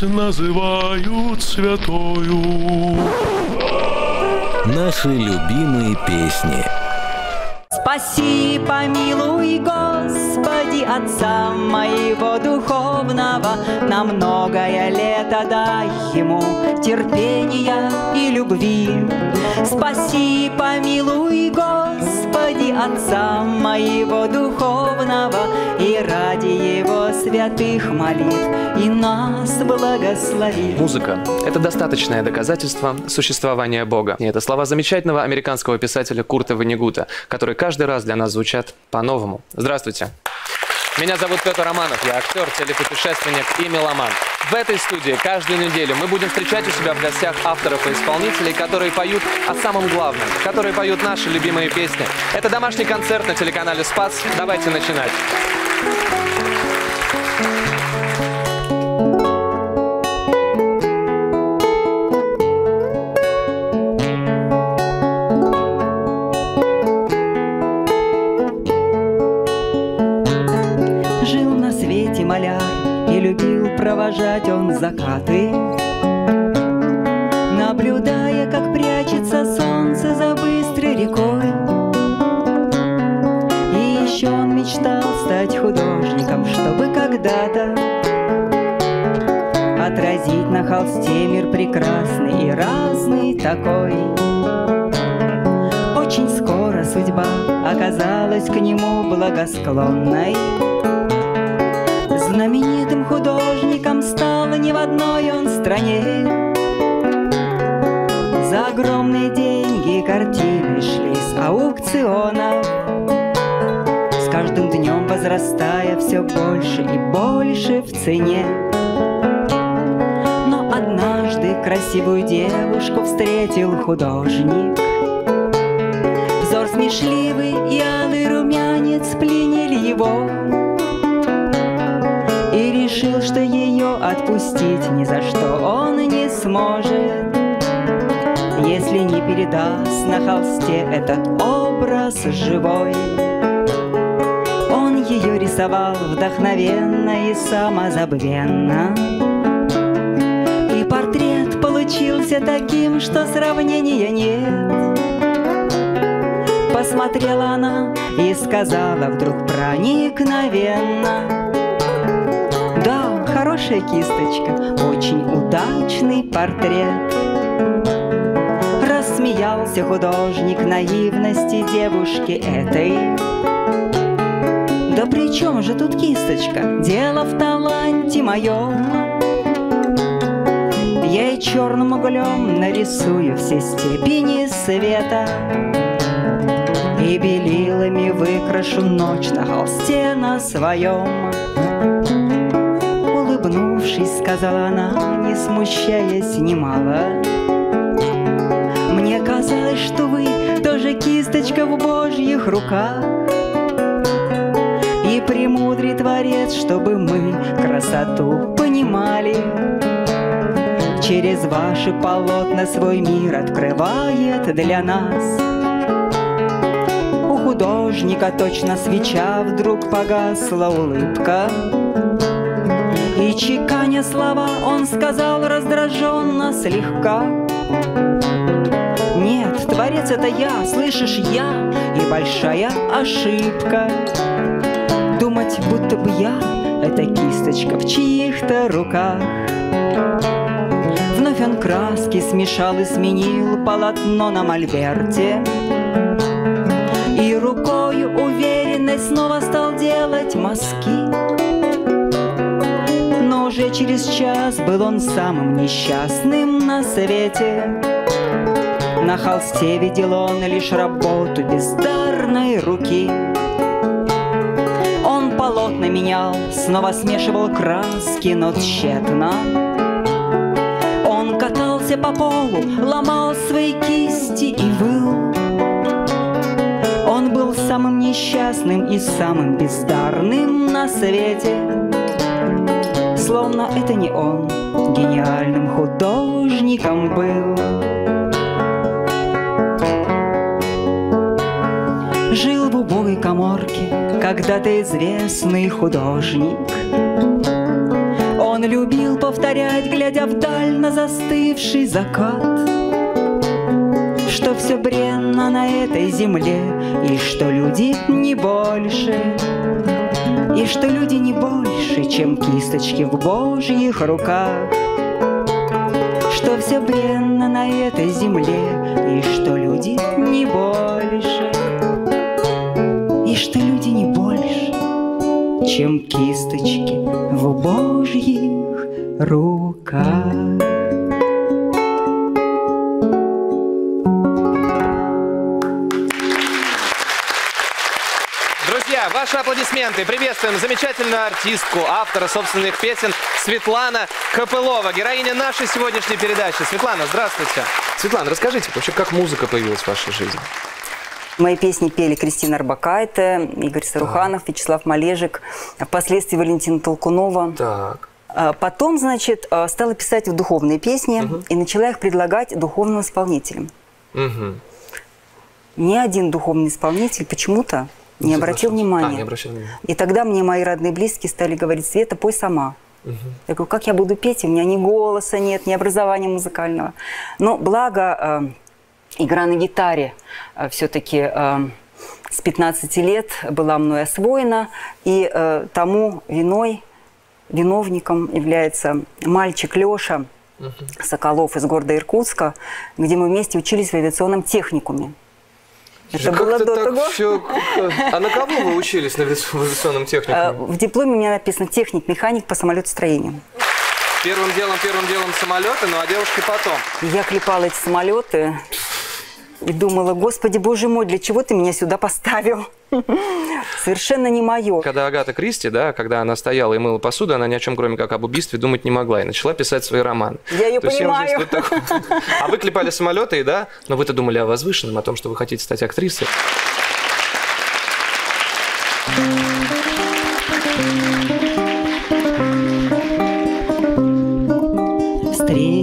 Смерть называют святою. Наши любимые песни. Спаси, помилуй, Господи, Отца моего духовного, На многое лето дай ему терпения и любви. Спаси, помилуй, Отца моего духовного, И ради его святых молитв и нас благослови. Музыка — это достаточное доказательство существования Бога. И это слова замечательного американского писателя Курта Ванигута, которые каждый раз для нас звучат по-новому. Здравствуйте. Меня зовут Петр Романов, я актер, телепутешественник и меломан. В этой студии каждую неделю мы будем встречать у себя в гостях авторов и исполнителей, которые поют о самом главном, которые поют наши любимые песни. Это домашний концерт на телеканале «Спас». Давайте начинать. Благосклонной. Знаменитым художником стал не в одной он стране. За огромные деньги картины шли с аукциона. С каждым днем возрастая все больше и больше в цене. Но однажды красивую девушку встретил художник. Смешливый и алый румянец пленили его И решил, что ее отпустить ни за что он не сможет. Если не передаст на холсте этот образ живой Он ее рисовал вдохновенно и самозабвенно. И портрет получился таким, что сравнения нет Посмотрела она и сказала вдруг проникновенно. Да, хорошая кисточка, очень удачный портрет Рассмеялся художник наивности девушки этой. Да при чем же тут кисточка? Дело в таланте моем Я и черным углем нарисую все степени света и белилами выкрашу ночь на холсте на своем. Улыбнувшись, сказала она, не смущаясь немало. Мне казалось, что вы тоже кисточка в божьих руках. И премудрый творец, чтобы мы красоту понимали. Через ваши полотна свой мир открывает для нас. Художника точно свеча вдруг погасла улыбка. И чеканя слова он сказал раздраженно слегка. Нет, творец это я, слышишь, я И большая ошибка Думать, будто бы я Это кисточка в чьих-то руках Вновь он краски смешал и сменил Полотно на мольберте И рукою уверенной Снова стал делать мазки Но уже через час Был он самым несчастным на свете на холсте видел он лишь работу бездарной руки. Он полотна менял, снова смешивал краски, но тщетно. Он катался по полу, ломал свои кисти и выл. Был самым несчастным и самым бездарным на свете. Словно это не он гениальным художником был. Жил в убогой коморке когда-то известный художник. Он любил повторять, глядя вдаль на застывший закат, Что все бренно на этой земле, И что люди не больше, И что люди не больше, чем кисточки в божьих руках, Что все бренно на этой земле, И что люди не больше, И что люди не больше, чем кисточки в божьих руках. Ваши аплодисменты. Приветствуем замечательную артистку, автора собственных песен Светлана Копылова, героиня нашей сегодняшней передачи. Светлана, здравствуйте. Светлана, расскажите вообще, как музыка появилась в вашей жизни? Мои песни пели Кристина Арбакайте, Игорь Саруханов, Вячеслав Малежик, впоследствии Валентина Толкунова. Так. А Потом, значит, а, стала писать духовные песни и начала их предлагать духовным исполнителям. Угу. Ни один духовный исполнитель почему-то не обратил А, внимания. не обращал внимания. И тогда мне мои родные близкие стали говорить, Света, пой сама. Я говорю, как я буду петь? У меня ни голоса нет, ни образования музыкального. Но благо э, игра на гитаре все-таки с 15 лет была мной освоена, и э, тому виной, виновником является мальчик Леша Соколов из города Иркутска, где мы вместе учились в авиационном техникуме. Это было до так того. всё- А на кого вы учились на авиационном Э, техникуме? В дипломе у меня написано техник-механик по самолетостроению. Первым делом, первым делом самолеты, ну а девушки потом. Я клепала эти самолеты и думала, господи, боже мой, для чего ты меня сюда поставил? Совершенно не мое. Когда Агата Кристи, да, когда она стояла и мыла посуду, она ни о чем, кроме как об убийстве, думать не могла. И начала писать свои романы. Я её То понимаю. вот. А вы клепали самолеты, и да? Но вы-то думали о возвышенном, о том, что вы хотите стать актрисой.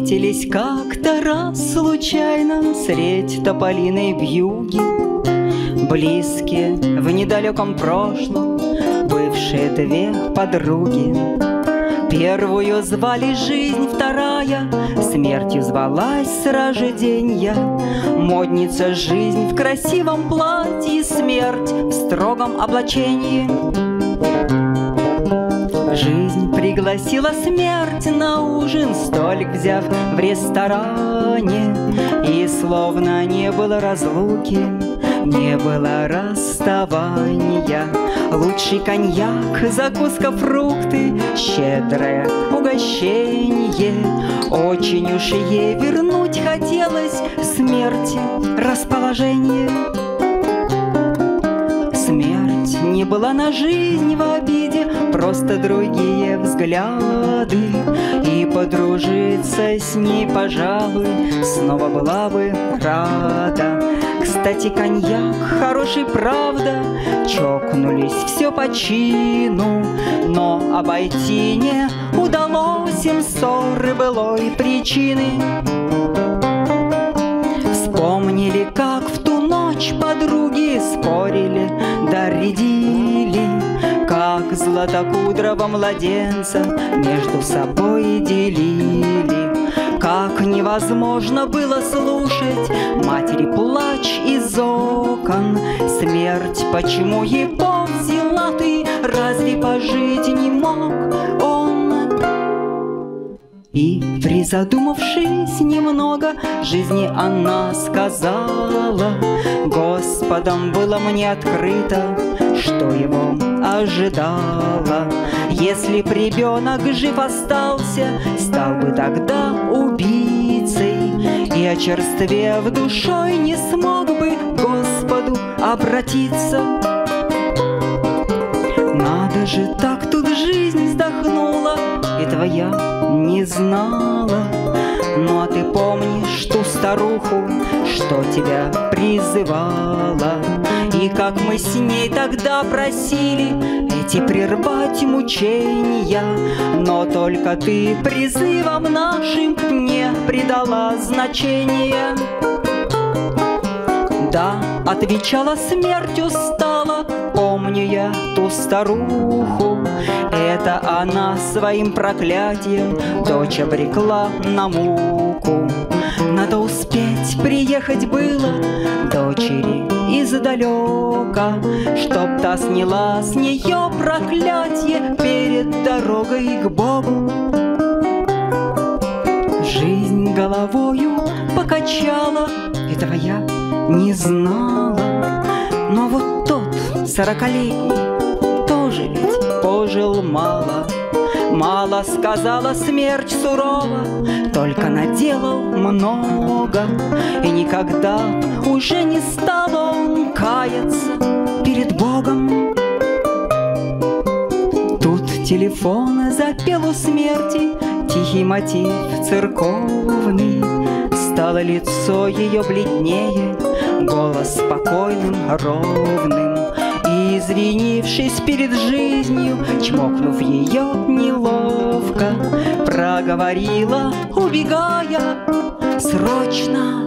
Встретились как-то раз случайно Средь тополиной вьюги Близкие в недалеком прошлом Бывшие две подруги. Первую звали жизнь, вторая Смертью звалась с рождения Модница жизнь в красивом платье Смерть в строгом облачении. Жизнь пригласила смерть на ужин, столик взяв в ресторане. И словно не было разлуки, не было расставания. Лучший коньяк, закуска, фрукты, щедрое угощение. Очень уж ей вернуть хотелось смерти расположение. Не была на жизнь в обиде, просто другие взгляды. И подружиться с ней, пожалуй, снова была бы рада. Кстати, коньяк хороший, правда, чокнулись все по чину, но обойти не удалось им ссоры былой причины. Вспомнили, как ночь подруги спорили, доредили, как златокудрого младенца между собой делили. Как невозможно было слушать матери плач из окон, Смерть, почему его взяла ты, разве пожить не мог? И, призадумавшись немного, жизни она сказала, Господом было мне открыто, что его ожидало. Если б ребенок жив остался, стал бы тогда убийцей, И, очерствев душой, не смог бы к Господу обратиться. Надо же, так тут жизнь вздохнула, и твоя не знала. Ну а ты помнишь ту старуху, что тебя призывала? И как мы с ней тогда просили эти прервать мучения, но только ты призывом нашим не придала значения. Да, отвечала смерть устала, помню я ту старуху, Это она своим проклятием Дочь обрекла на муку. Надо успеть приехать было Дочери издалека, Чтоб та сняла с нее проклятие Перед дорогой к Богу. Жизнь головою покачала, Этого я не знала. Но вот тот сорокалетний пожил мало. Мало сказала смерть сурова, Только наделал много, И никогда уже не стал он каяться перед Богом. Тут телефон запел у смерти Тихий мотив церковный Стало лицо ее бледнее Голос спокойным, ровным извинившись перед жизнью Чмокнув ее неловко Проговорила, убегая Срочно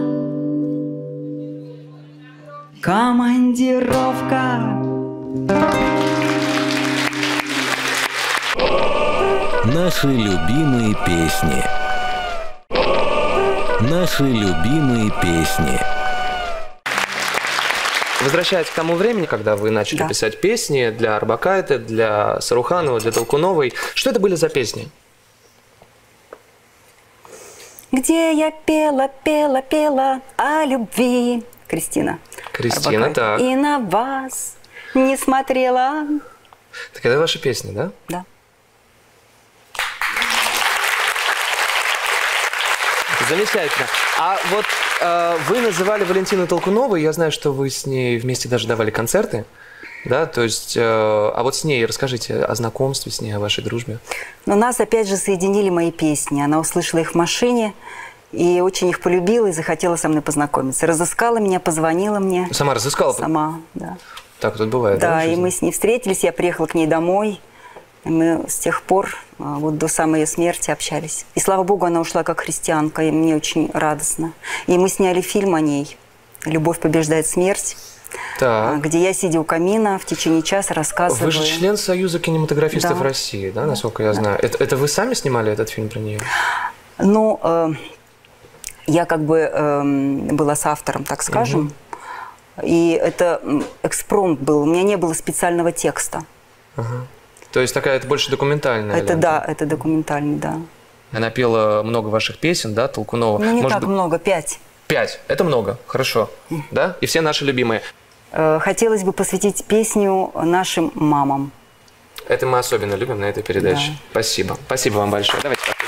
Командировка Наши любимые песни. Наши любимые песни. Возвращаясь к тому времени, когда вы начали Да. писать песни для Арбакайте, для Саруханова, для Толкуновой, что это были за песни? Где я пела, пела, пела о любви. Кристина. Кристина, Арбакайте. так. И на вас не смотрела. Так это ваши песни, да? Да. Замечательно. А вот вы называли Валентину Толкуновой, я знаю, что вы с ней вместе даже давали концерты, да, то есть, э, а вот с ней расскажите о знакомстве с ней, о вашей дружбе. Но нас опять же соединили мои песни. Она услышала их в машине и очень их полюбила и захотела со мной познакомиться. Разыскала меня, позвонила мне. Сама разыскала? Сама, да. Так тут бывает, да? Да, и мы с ней встретились, я приехала к ней домой. Мы с тех пор, а, вот до самой ее смерти, общались. И слава богу, она ушла как христианка, и мне очень радостно. И мы сняли фильм о ней «Любовь побеждает смерть», а, Так. где я, сидя у камина, в течение часа рассказываю. Вы же член Союза кинематографистов Да. России, да, насколько я знаю. Это, это вы сами снимали этот фильм про нее? Ну, э, я как бы эм, была с автором, так скажем. И это экспромт был. У меня не было специального текста. То есть такая, это больше документальная это лента. да, это документальный, да. Она пела много ваших песен, да, Толкунова? Ну, не Может так быть, много, пять. Пять. Это много, хорошо. Да? И все наши любимые. Э, хотелось бы посвятить песню нашим мамам. Это мы особенно любим на этой передаче. Да. Спасибо. Спасибо вам большое. Давайте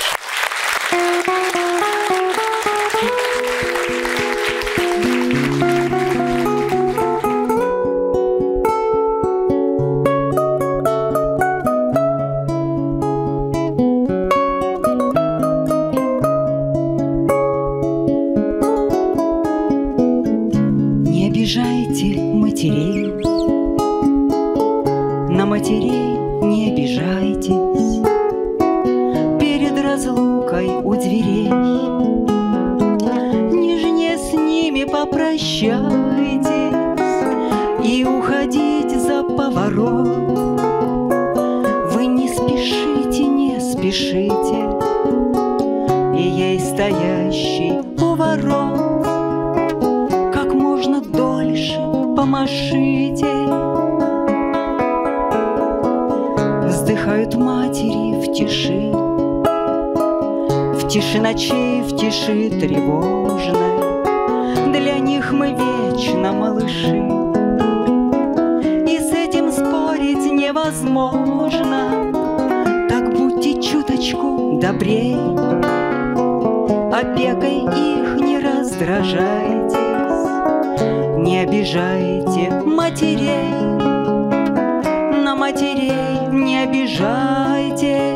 тиши тревожной. Для них мы вечно малыши, и с этим спорить невозможно. Так будьте чуточку добрей, опекой их не раздражайтесь, не обижайте матерей, на матерей не обижайтесь.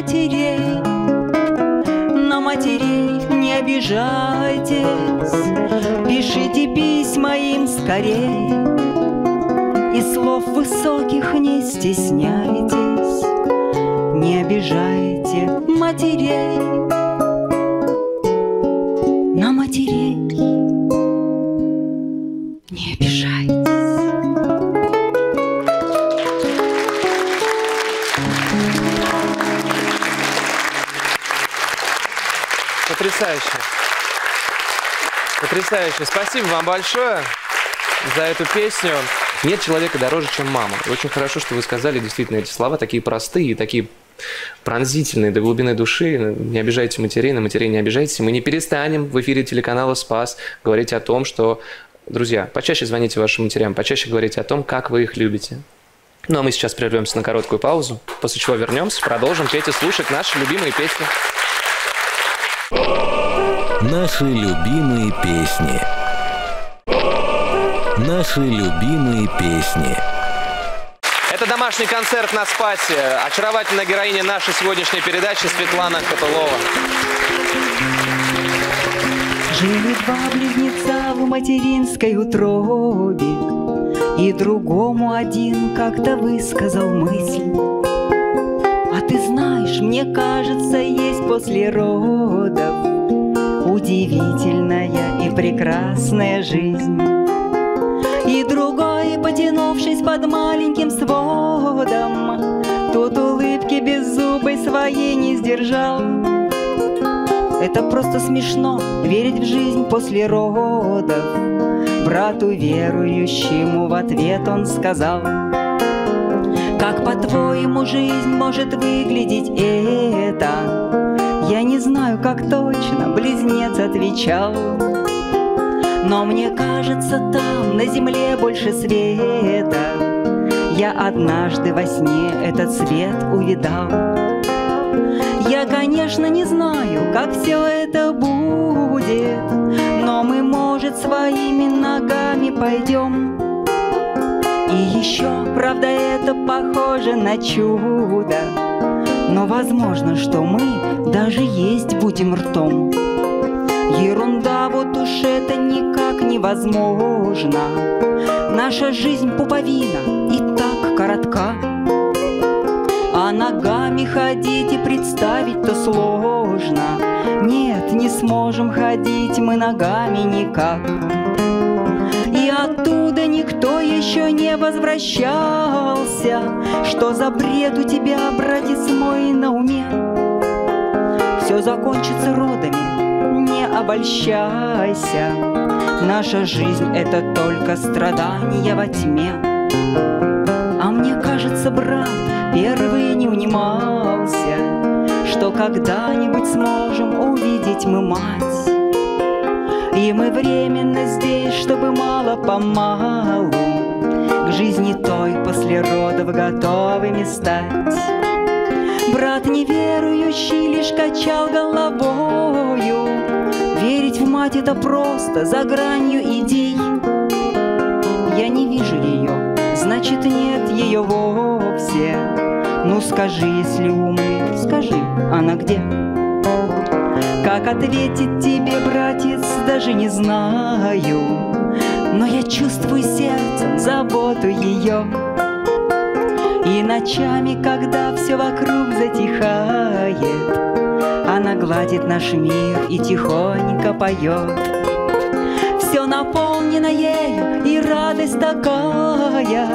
Матерей, На матерей не обижайтесь, Пишите письма им скорей, и слов высоких не стесняйтесь, Не обижайте матерей. На матерей не обижайтесь Потрясающе. Потрясающе. Спасибо вам большое за эту песню. Нет человека дороже, чем мама. И очень хорошо, что вы сказали действительно эти слова, такие простые, такие пронзительные до глубины души. Не обижайте матерей, на матерей не обижайтесь. Мы не перестанем в эфире телеканала «Спас» говорить о том, что, друзья, почаще звоните вашим матерям, почаще говорите о том, как вы их любите. Ну а мы сейчас прервемся на короткую паузу, после чего вернемся, продолжим петь и слушать наши любимые песни. Наши любимые песни. Наши любимые песни. Это домашний концерт на Спасе. Очаровательная героиня нашей сегодняшней передачи Светлана Копылова. Жили два близнеца в материнской утробе, И другому один как-то высказал мысль. А ты знаешь, мне кажется, есть после родов Удивительная и прекрасная жизнь. И другой, потянувшись под маленьким сводом, Тут улыбки беззубой своей не сдержал. Это просто смешно, верить в жизнь после родов. Брату верующему в ответ он сказал, Как по-твоему жизнь может выглядеть это? Я не знаю, как точно, близнец отвечал. Но мне кажется, там на земле больше света. Я однажды во сне этот свет увидал. Я, конечно, не знаю, как все это будет Но мы, может, своими ногами пойдем И еще, правда, это похоже на чудо Но возможно, что мы даже есть будем ртом Ерунда, вот уж это никак невозможно. Наша жизнь пуповина и так коротка. А ногами ходить и представить-то сложно. Нет, не сможем ходить мы ногами никак. И оттуда никто еще не возвращался. Что за бред у тебя, братец мой, на уме? Все закончится родами, не обольщайся Наша жизнь — это только страдания во тьме А мне кажется, брат первый не унимался Что когда-нибудь сможем увидеть мы мать И мы временно здесь, чтобы мало-помалу К жизни той после родов готовыми стать. Брат неверующий лишь качал головою. Верить в мать это просто за гранью идей Я не вижу ее, значит нет ее вовсе. Ну скажи, если умный, скажи, она где? Как ответить тебе, братец, даже не знаю Но я чувствую сердцем заботу ее и ночами, когда все вокруг затихает, Она гладит наш мир и тихонько поет. Все наполнено ею, и радость такая,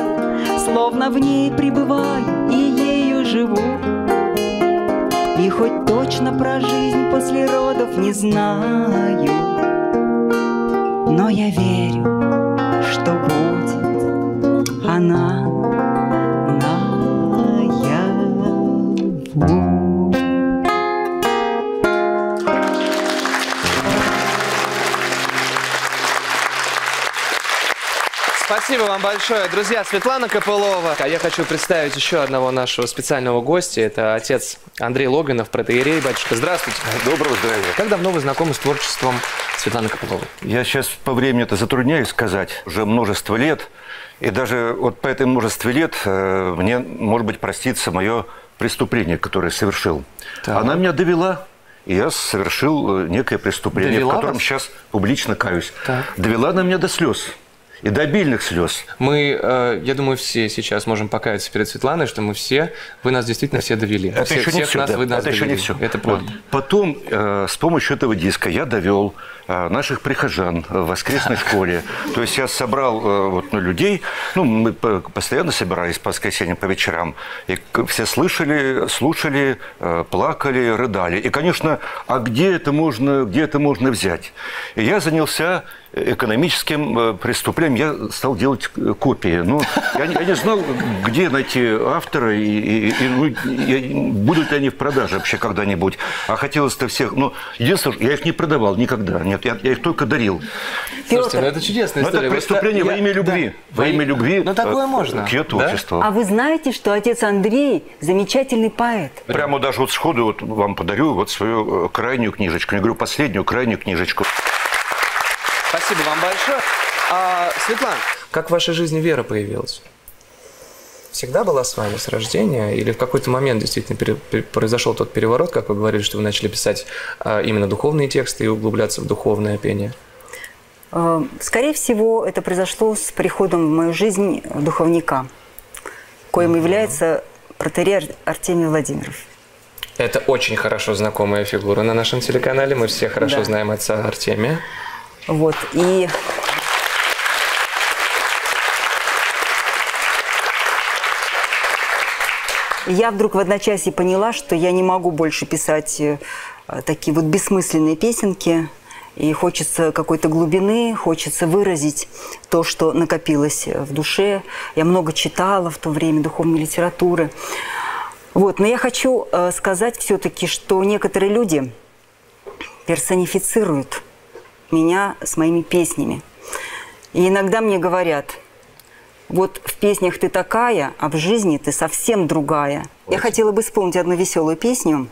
Словно в ней пребываю и ею живу. И хоть точно про жизнь после родов не знаю, Но я верю, что будет она Спасибо вам большое. Друзья, Светлана Копылова. А я хочу представить еще одного нашего специального гостя. Это отец Андрей Логинов, протеерей. Батюшка, здравствуйте. Доброго здравия. Как давно вы знакомы с творчеством Светланы Копыловой? Я сейчас по времени это затрудняюсь сказать. Уже множество лет. И даже вот по этой множестве лет э, мне, может быть, простится мое преступление, которое совершил. Так. Она меня довела. И я совершил э, некое преступление, Довела в котором вас? сейчас публично каюсь. Так. Довела она меня до слез. И до обильных слез. Мы, э, я думаю, все сейчас можем покаяться перед Светланой, что мы все, вы нас действительно все довели. Это Все- еще не все. нас да. вы нас это еще не довели. все. Это правда. Потом э, с помощью этого диска я довел э, наших прихожан в воскресной школе. То есть я собрал э, вот, ну, людей, ну, мы по- постоянно собирались по воскресеньям, по вечерам. И все слышали, слушали, э, плакали, рыдали. И, конечно, а где это можно, где это можно взять? И я занялся экономическим э, преступлением, я стал делать э, копии. Ну, я, не, я не знал, где найти автора, и, и- и, ну, и будут ли они в продаже вообще когда-нибудь. А хотелось-то всех... Ну, единственное, что я их не продавал никогда. Нет, я, я их только дарил. Слушайте, ну это чудесная Но это история. Вот преступление я- во имя любви. да. Во имя любви Ну такое э, можно. к ее да? творчеству. А вы знаете, что отец Андрей замечательный поэт? Прямо даже вот сходу вот вам подарю вот свою крайнюю книжечку. Я говорю, последнюю крайнюю книжечку. Спасибо вам большое. А, Светлана, как в вашей жизни вера появилась? Всегда была с вами с рождения? Или в какой-то момент действительно пере- пере- произошел тот переворот, как вы говорили, что вы начали писать а, именно духовные тексты и углубляться в духовное пение? Э, Скорее всего, это произошло с приходом в мою жизнь духовника, коим является протерей Ар- Артемий Владимиров. Это очень хорошо знакомая фигура на нашем телеканале. Мы все хорошо Да. знаем отца Артемия. Вот. И я вдруг в одночасье поняла, что я не могу больше писать э, такие вот бессмысленные песенки. И хочется какой-то глубины, хочется выразить то, что накопилось в душе. Я много читала в то время духовной литературы. Вот. Но я хочу э, сказать все-таки, что некоторые люди персонифицируют меня с моими песнями. И иногда мне говорят, вот в песнях ты такая, а в жизни ты совсем другая. Я хотела бы исполнить одну веселую песню,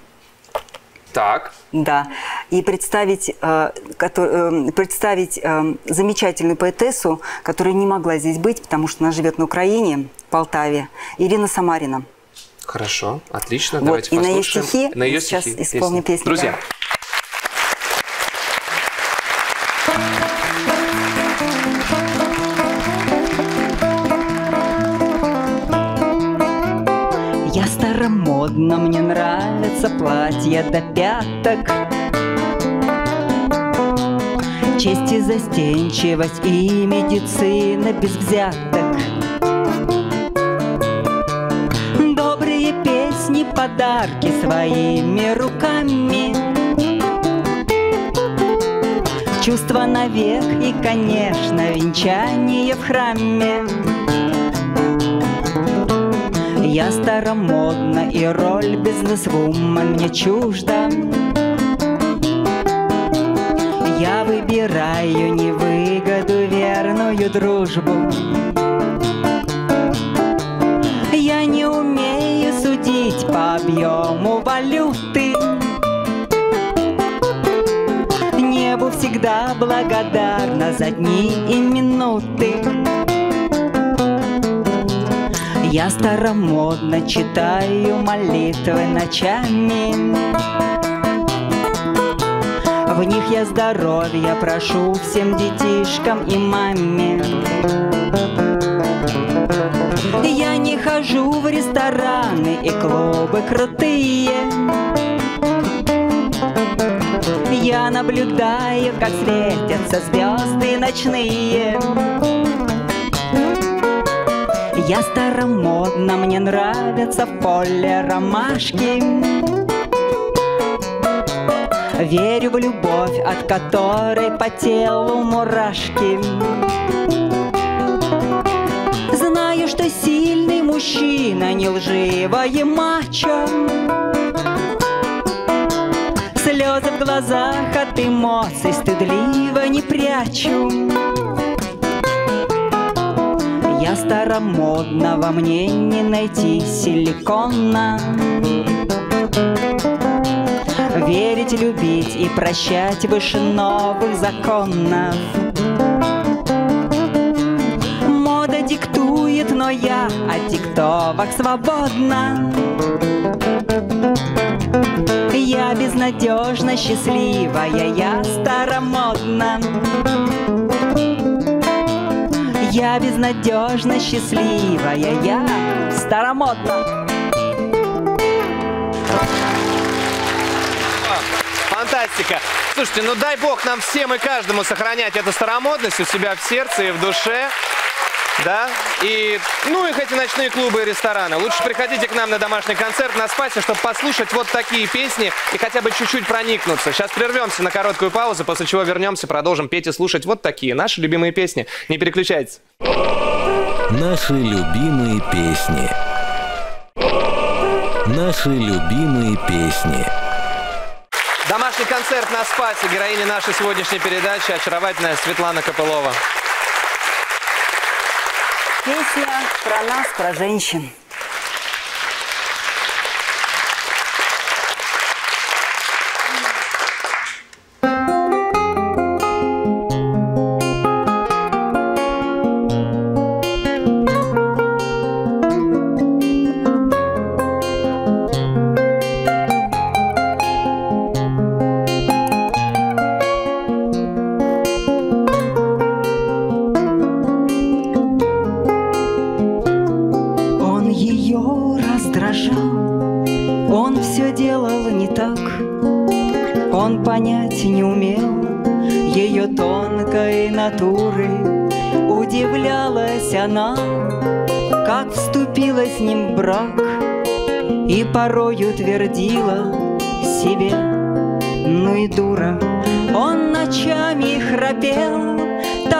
Так. да, и представить, э, кото- э, представить э, замечательную поэтессу, которая не могла здесь быть, потому что она живет на Украине, в Полтаве, Ирина Самарина. Хорошо, отлично. Вот, Давайте и на ее послушаем. стихи на ее сейчас стихи, исполню песню, Друзья, да. Я старомодна, мне нравятся платья до пяток. Честь и застенчивость и медицина без взяток. Добрые песни, подарки своими руками. Чувства навек и, конечно, венчание в храме. Я старомодна, и роль бизнес-вумен мне чужда. Я выбираю не выгоду, верную дружбу. Всегда благодарна за дни и минуты. Я старомодно читаю молитвы ночами. В них я здоровья прошу всем детишкам и маме. Я не хожу в рестораны и клубы крутые. Я наблюдаю, как светятся звезды ночные. Я старомодна, мне нравятся в поле ромашки. Верю в любовь, от которой по телу мурашки. Знаю, что сильный мужчина не лживое мачо. Глазах от эмоций стыдливо не прячу. А старомодного мне не найти силикона. Верить, любить и прощать выше новых законов. Мода диктует, но я от диктовок свободна Я безнадежно счастливая, я старомодна Я безнадежно счастливая, я старомодна Фантастика. Слушайте, ну дай бог нам всем и каждому сохранять эту старомодность у себя в сердце и в душе. Да? И, ну, их эти ночные клубы и рестораны. Лучше приходите к нам на домашний концерт на Спасе, чтобы послушать вот такие песни и хотя бы чуть-чуть проникнуться. Сейчас прервемся на короткую паузу, после чего вернемся, продолжим петь и слушать вот такие наши любимые песни. Не переключайтесь. Наши любимые песни. Наши любимые песни. Домашний концерт на Спасе. Героиня нашей сегодняшней передачи очаровательная Светлана Копылова. Песня про нас, про женщин.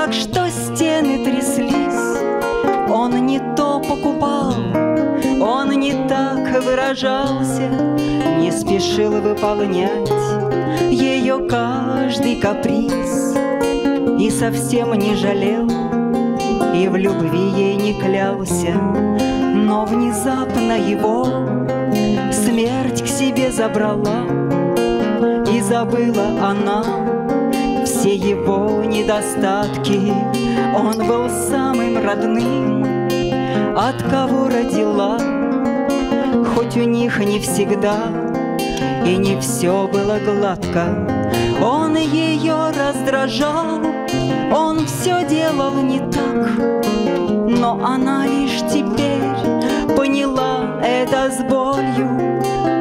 Так что стены тряслись. Он не то покупал, он не так выражался, Не спешил выполнять ее каждый каприз И совсем не жалел, и в любви ей не клялся Но внезапно его смерть к себе забрала И забыла она все его недостатки. Он был самым родным, от кого родила. Хоть у них не всегда и не все было гладко. Он ее раздражал, он все делал не так. Но она лишь теперь поняла это с болью.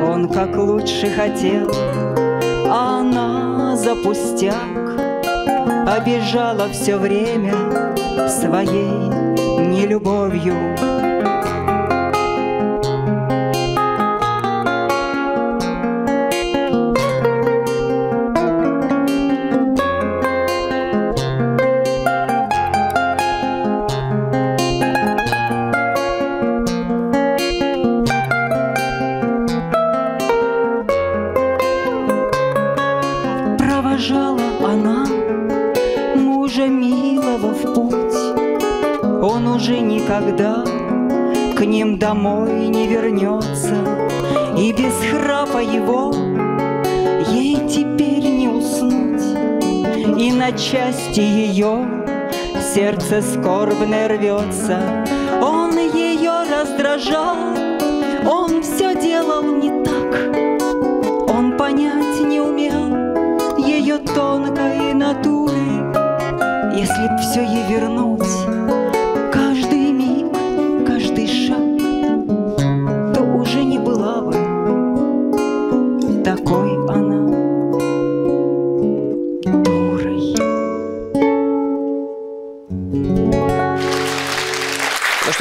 Он как лучше хотел, а она за пустяк Обижала все время своей нелюбовью. Домой не вернется, И без храпа его ей теперь не уснуть. И на части ее сердце скорбно рвется. Он ее раздражал, он все делал не так. Он понять не умел ее тонкой натуры. Если б все ей вернуть,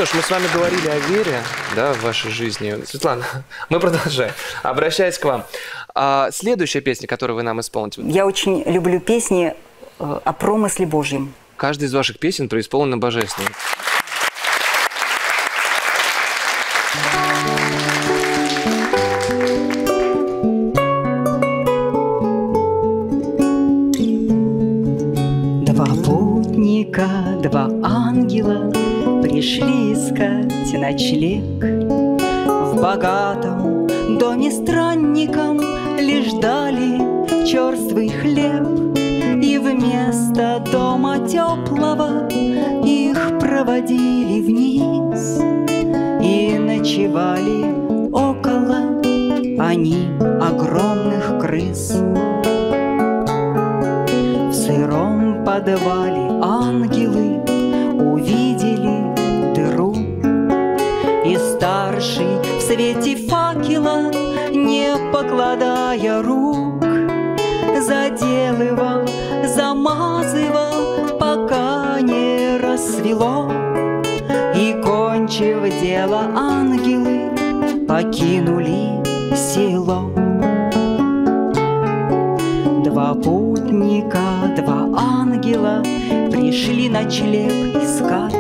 что ж, мы с вами говорили о вере, да, в вашей жизни. Светлана, мы продолжаем. Обращаясь к вам. А, следующая песня, которую вы нам исполните. Я очень люблю песни э, о промысле Божьем. Каждая из ваших песен преисполнена божественно. Искать ночлег. В богатом доме странникам Лишь дали черствый хлеб. И вместо дома теплого Их проводили вниз. И ночевали около они огромных крыс. В сыром подвале ангелы свете факела, не покладая рук, Заделывал, замазывал, пока не рассвело. И, кончив дело, ангелы покинули село. Два путника, два ангела Пришли ночлег искать.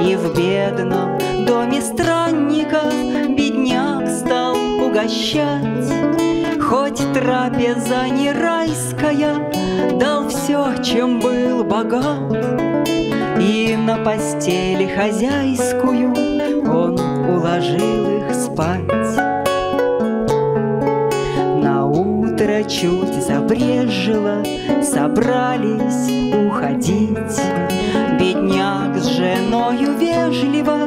И в бедном доме странников Бедняк стал угощать. Хоть трапеза не райская, Дал все, чем был богат. И на постели хозяйскую Он уложил их спать. На утро чуть забрежило, собрались уходить. Бедняк с женою вежливо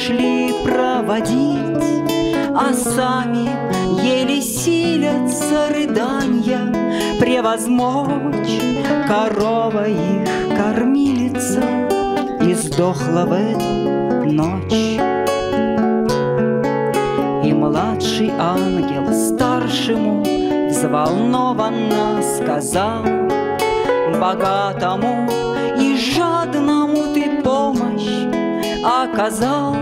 вышли проводить, А сами еле силятся рыданья превозмочь. Корова их кормилица и сдохла в эту ночь. И младший ангел старшему взволнованно сказал Богатому и жадному ты помощь оказал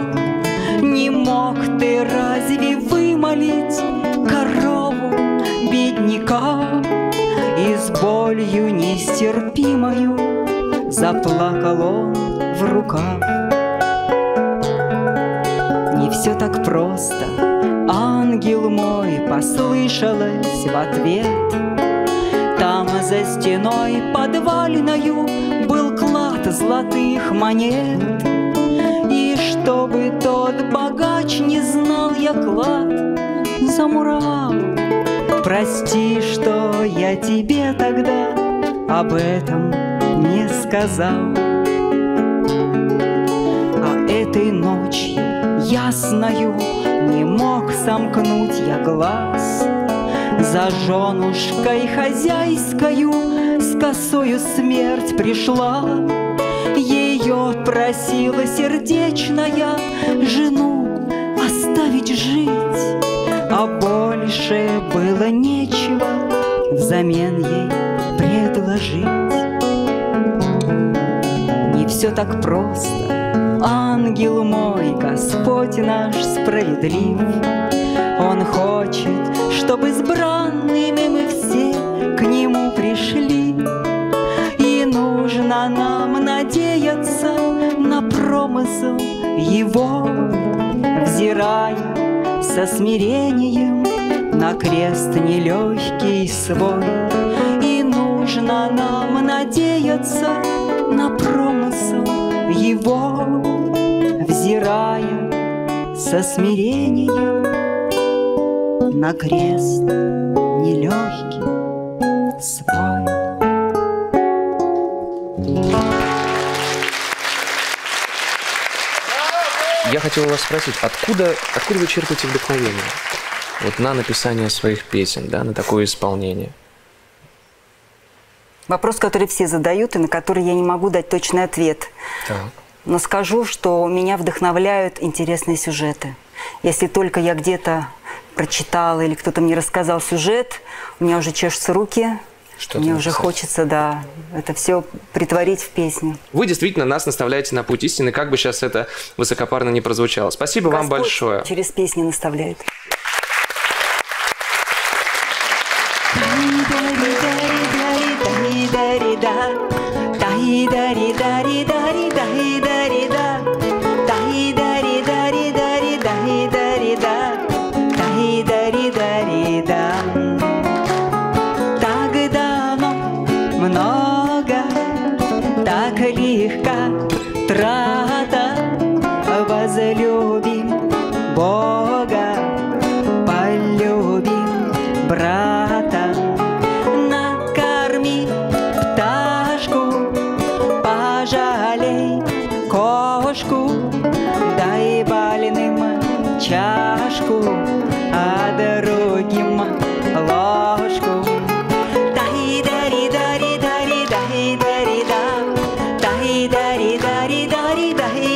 Не мог ты разве вымолить корову бедняка И с болью нестерпимою заплакал он в руках не все так просто, ангел мой, послышалось в ответ. Там за стеной подвальною был клад золотых монет. Чтобы тот богач не знал я клад замурал. Прости, что я тебе тогда об этом не сказал. А этой ночью ясною Не мог сомкнуть я глаз За женушкой хозяйскою С косою смерть пришла Ее просила сердечная Жену оставить жить. А больше было нечего Взамен ей предложить. Не все так просто. Ангел мой, Господь наш справедлив, Он хочет, чтобы избранными мы все к Нему пришли. И нужно нам надеяться на промысл Его, взирая со смирением на крест нелегкий свой. И нужно нам надеяться на промысл его, взирая со смирением на крест нелегкий хотел вас спросить, откуда, откуда вы черпаете вдохновение? Вот на написание своих песен, да, на такое исполнение. Вопрос, который все задают и на который я не могу дать точный ответ. Так. Но скажу, что меня вдохновляют интересные сюжеты. Если только я где-то прочитала или кто-то мне рассказал сюжет, у меня уже чешутся руки, Что-то мне уже хочется, да, это все притворить в песню. Вы действительно нас наставляете на путь истины, как бы сейчас это высокопарно не прозвучало. Спасибо вам Господь большое. через песни наставляет. the.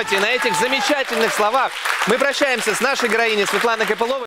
ноте на этих замечательных словах мы прощаемся с нашей героиней Светланой Копыловой.